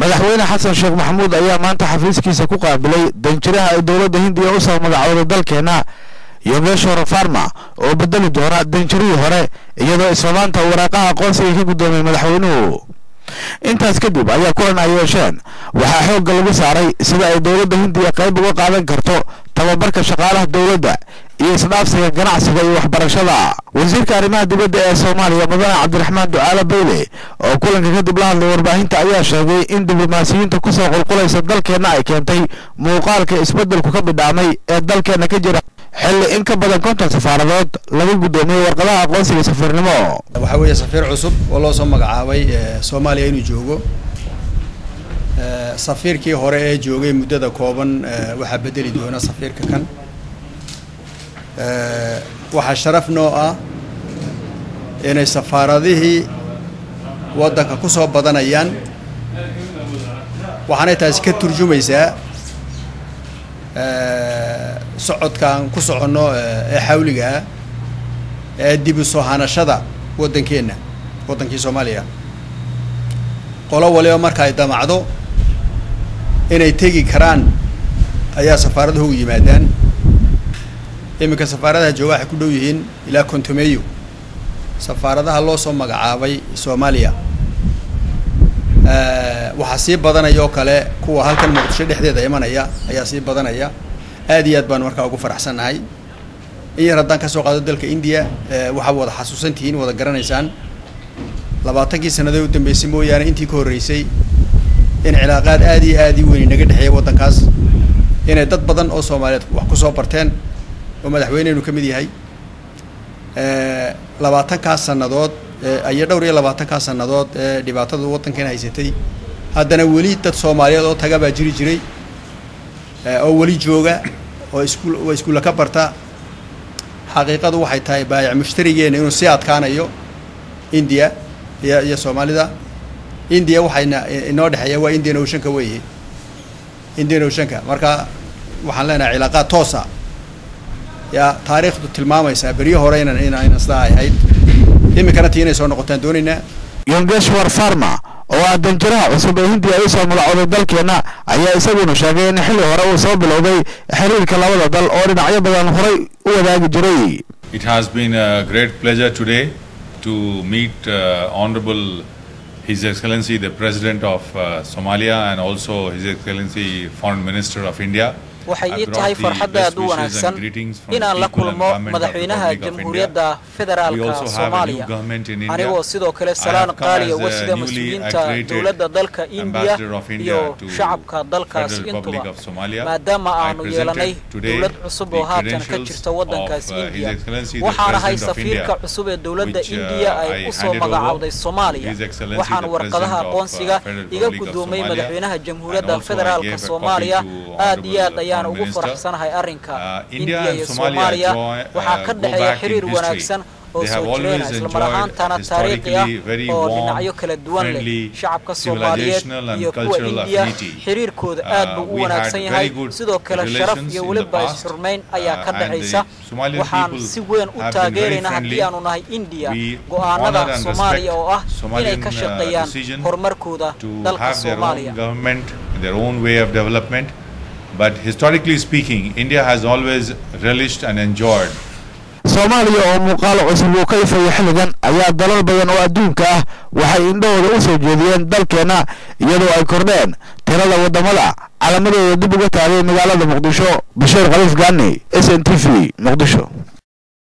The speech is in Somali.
madaxweyne xasan sheekh maxamuud ayaa maanta xafiiskiisa ku qaabilay danjiraha ay dowladda hindiya u soo magacooday dalkeena yogeshwar farma oo bedeli doona danjirihii hore iyadoo isla maanta waraaqaha aqoonsiga ka guddoomay madaxweynuhu intaas kadib ayaa kulan ay yeesheen waxaa xoogga lagu saaray sida ay dowladda hindiya qayb uga qaadan karto tababarka shaqaalaha dowladda iyo isdhaafsiga ganacsiga iyo waxbarashada. Wasiirka arrimaha dibadda ee soomaaliya mudane cabdiraxmaan ducaale bayle oo kulanka kadib la hadlay warbaahinta ayaa sheegay in diblomaasiyiinta ku soo qulqulaysa dalkeenna ay keentay muuqaalka isbeddelku ka bidhaamay ee dalkeenna ka jira xilli in ka badan konton safaaradood laga guddoomiyey warqadaha aqoonsiga safiirnimo. Waxaa weeye safiir cusub oo loo soo magacaabay soomaaliya inuu joogo safiirkii hore ee joogay muddada kooban waxaa bedeli doona safiirka kan. Waxaa sharaf noo ah inay safaaradihii waddanka ku soo badanayaan. Waxaanay taasi ka turjumaysaa socodkaan ku soconno ee xawliga ah ee dib u hanashada waddankeenna waddankii soomaaliya. Qolo waliba marka ay damacdo inay tegi karaan ayaa safaaraduhu u yimaadaan. Iminka safaaradaha jooga waxay ku dhow yihiin ilaa kontomeyo safaaradaha loo soo magacaabay soomaaliya. Waxaa sii badanaya oo kale kuwa halkan muqdisho dhexdeeda imanaya ayaa sii badanaya. Aad iyo aad baan markaa ugu faraxsannahay in yar haddaan ka soo qaado dalka indiya waxaa wada xasuusan tihiin wada garanaysaan. Labaatankii sannadoe u dambeysay mooyaane intii ka horreysay in cilaaqaad aad iyo aad i weyn naga dhexeeya waddankaas inay dad badan oo soomaaliyeed wax ku soo barteen oo madaxweyneynu ka mid yahay. Labaatankaas sannadood iyo dhowr iyo labaatankaas sannadood ee dhibaatada waddankan haysatay. Haddana weli dad soomaaliyeed oo taga baa jiri jiray oo weli jooga oo iskuul oo iskuulla ka barta. Xaqiiqadu waxay tahay baayac mushtarigeena inuu sii adkaanayo indiya iyo iyo soomaalida indiya waxayna inoo dhexeeya waa indian oceanka weeye indian oceanka marka waxaan leenahay cilaaqaad toosa. Yaa taariikhdu tilmaamaysaa. Beryo hore inan inayna sidaa ay ahayd. Iminkana tii inay soo noqotaan doonaynaa yongeshwar farma oo ah danjiraha cusub ee hindiya u soo magacooday dalkeenna ayaa isaguna sheegay in xilli hore uu soo bilowday xiriirka labada dal oo dhinacyo badan horay u wadaagi jiray His Excellency the President of uh, Somalia and also His Excellency Foreign Minister of India. Waxay ii tahay farxad aad u wanaagsan inaan la kulmo madaxweynaha jamhuuriyadda federaalka soomaaliya. anigoo sidoo kale salaan qaaliya uga sida mas'uuliyiinta dowladda dalka indiya iyo shacabka dalkaasi intuba maadaama aanu yeelanay dowlad cusub oo haatan ka jirta waddankaas indiya waxaan ahay safiirka cusub ee dowladda indiya ay u soo magacawday soomaaliya. Waxaan warqadaha aqoonsiga iga guddoomay madaxweynaha jamhuuriyadda federaalka soomaaliya aad iyo aad ayaan ugu faraxsanahay arrinka indiya iyo soomaaliya. waxaa ka dhexeeya xiriir wanaagsan oo soo jireena islamar ahaantana taariikhi ah oo dhinacyo kala duwan leh shacabka soomaaliyeed iyo kuwa indiya xiriirkooda aad buu u wanaagsan yahay. sidoo kale sharaf iyo weliba is-xurmayn ayaa ka dhexaysa. Waxaan si weyn u taageeraynaa haddii aanu nahay indiya go'aanada soomaaliya oo ah inay ka shaqeeyaan horumarkooda dalka soomaaliya But historically speaking, India has always relished and enjoyed. Soomaaliya oo muuqaal cusub uu ka ifayo xilligan ayaa dalal badan oo adduunka ah waxay indhahooda u soo jeediyeen dalkeenna iyadoo ay kordheen tirada waddamada calamadooda dib uga taagay magaalada muqdisho. Bashiir khaliif gaani s n t v muqdisho